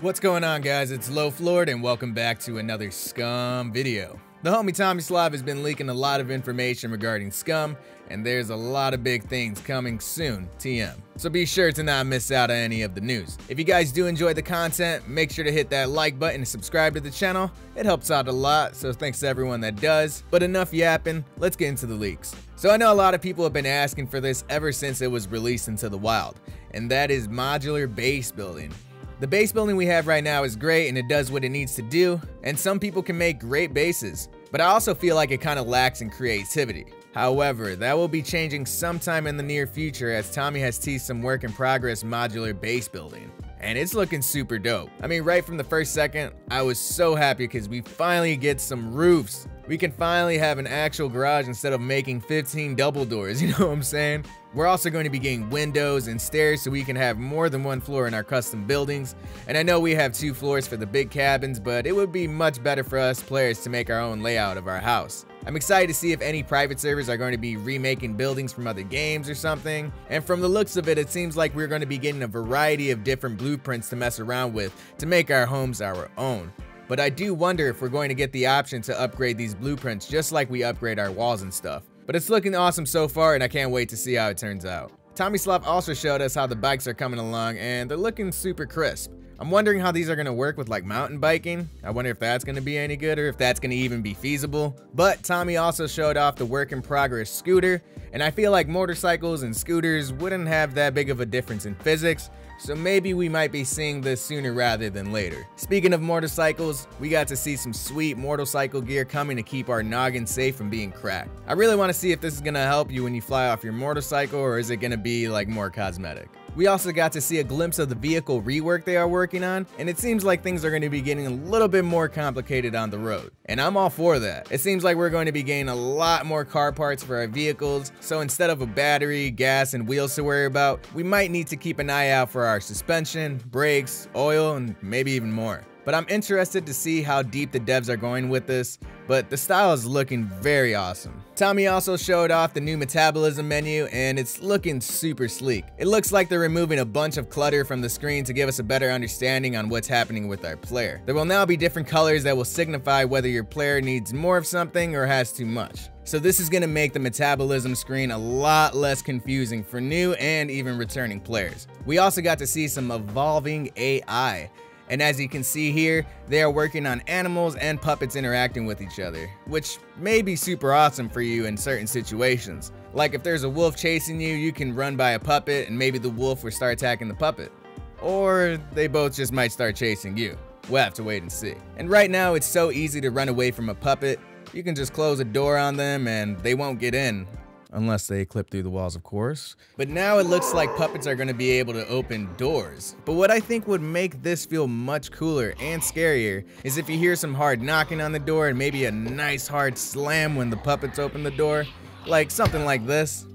What's going on guys, it's Loaflord and welcome back to another Scum video. The homie Tomislav has been leaking a lot of information regarding Scum, and there's a lot of big things coming soon, TM. So be sure to not miss out on any of the news. If you guys do enjoy the content, make sure to hit that like button and subscribe to the channel. It helps out a lot, so thanks to everyone that does. But enough yapping, let's get into the leaks. So I know a lot of people have been asking for this ever since it was released into the wild, and that is modular base building. The base building we have right now is great and it does what it needs to do, and some people can make great bases, but I also feel like it kind of lacks in creativity. However, that will be changing sometime in the near future as Tommy has teased some work in progress modular base building. And it's looking super dope. I mean, right from the first second, I was so happy because we finally get some roofs. We can finally have an actual garage instead of making 15 double doors, you know what I'm saying? We're also going to be getting windows and stairs so we can have more than one floor in our custom buildings. And I know we have two floors for the big cabins, but it would be much better for us players to make our own layout of our house. I'm excited to see if any private servers are going to be remaking buildings from other games or something. And from the looks of it, it seems like we're going to be getting a variety of different blueprints to mess around with to make our homes our own. But I do wonder if we're going to get the option to upgrade these blueprints just like we upgrade our walls and stuff. But it's looking awesome so far and I can't wait to see how it turns out. Tomislav also showed us how the bikes are coming along and they're looking super crisp. I'm wondering how these are going to work with like mountain biking. I wonder if that's going to be any good or if that's going to even be feasible. But Tommy also showed off the work in progress scooter and I feel like motorcycles and scooters wouldn't have that big of a difference in physics so maybe we might be seeing this sooner rather than later. Speaking of motorcycles, we got to see some sweet motorcycle gear coming to keep our noggin safe from being cracked. I really want to see if this is going to help you when you fly off your motorcycle or is it going to be like more cosmetic. We also got to see a glimpse of the vehicle rework they are working on, and it seems like things are going to be getting a little bit more complicated on the road. And I'm all for that. It seems like we're going to be getting a lot more car parts for our vehicles, so instead of a battery, gas, and wheels to worry about, we might need to keep an eye out for our suspension, brakes, oil, and maybe even more but I'm interested to see how deep the devs are going with this, but the style is looking very awesome. Tommy also showed off the new metabolism menu and it's looking super sleek. It looks like they're removing a bunch of clutter from the screen to give us a better understanding on what's happening with our player. There will now be different colors that will signify whether your player needs more of something or has too much. So this is going to make the metabolism screen a lot less confusing for new and even returning players. We also got to see some evolving AI. And as you can see here, they are working on animals and puppets interacting with each other, which may be super awesome for you in certain situations. Like if there's a wolf chasing you, you can run by a puppet and maybe the wolf will start attacking the puppet. Or they both just might start chasing you. We'll have to wait and see. And right now, it's so easy to run away from a puppet. You can just close a door on them and they won't get in Unless they clip through the walls, of course. But now it looks like puppets are going to be able to open doors. But what I think would make this feel much cooler and scarier is if you hear some hard knocking on the door and maybe a nice hard slam when the puppets open the door. Like something like this.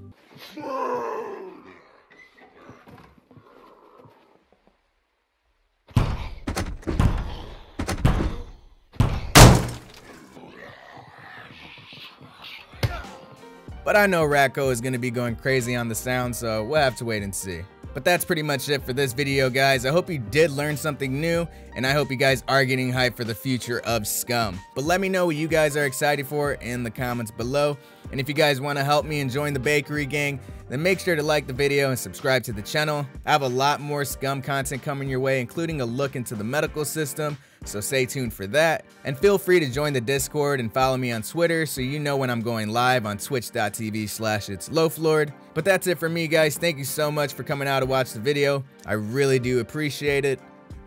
But I know Ratco is going to be going crazy on the sound, so we'll have to wait and see. But that's pretty much it for this video, guys. I hope you did learn something new, and I hope you guys are getting hyped for the future of Scum. But let me know what you guys are excited for in the comments below. And if you guys want to help me and join the Bakery Gang, then make sure to like the video and subscribe to the channel. I have a lot more Scum content coming your way, including a look into the medical system, so stay tuned for that. And feel free to join the Discord and follow me on Twitter so you know when I'm going live on twitch.tv slash it's loaflord. But that's it for me guys, thank you so much for coming out to watch the video. I really do appreciate it.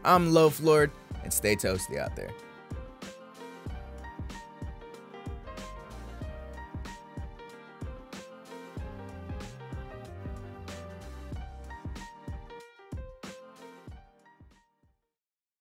I'm Loaflord, and stay toasty out there.